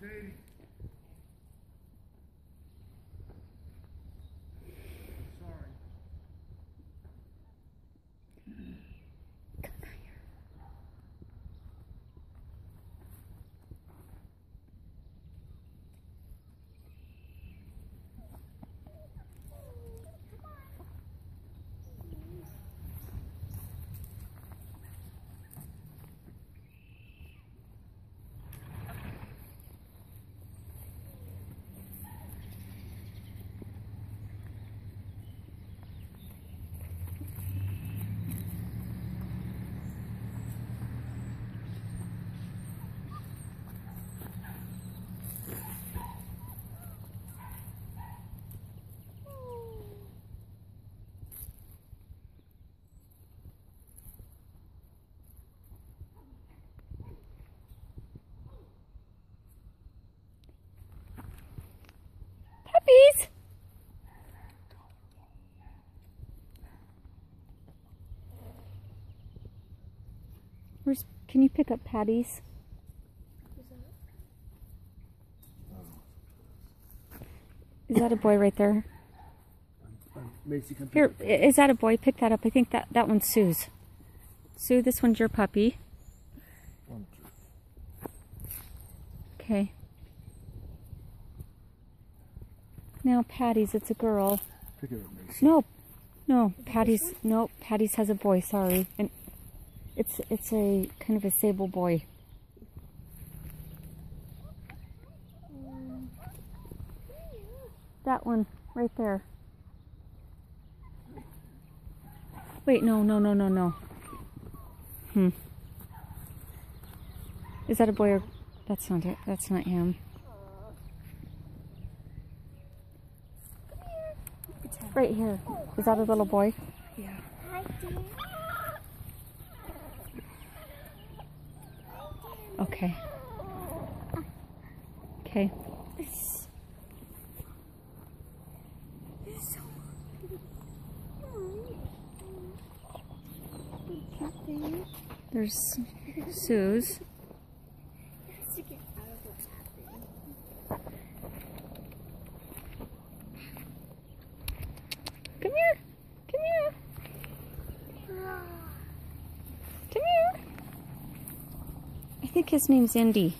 Mercedes. Sorry. Puppies! Where's, can you pick up Patty's? Is that a boy right there? Here, is that a boy? Pick that up. I think that, that one's Sue's. Sue, this one's your puppy. Okay. Now Patty's, it's a girl. Pick it up, Macy. No, no, Patty's, no, Patty's has a boy, sorry. And it's, it's a kind of a sable boy. That one, right there. Wait, no, no, no, no, no. Hmm. Is that a boy or, that's not it, that's not him. Right here. Is that a little boy? Okay. Okay. There's Sue's. Come here. Come here. Come here. I think his name's Indy.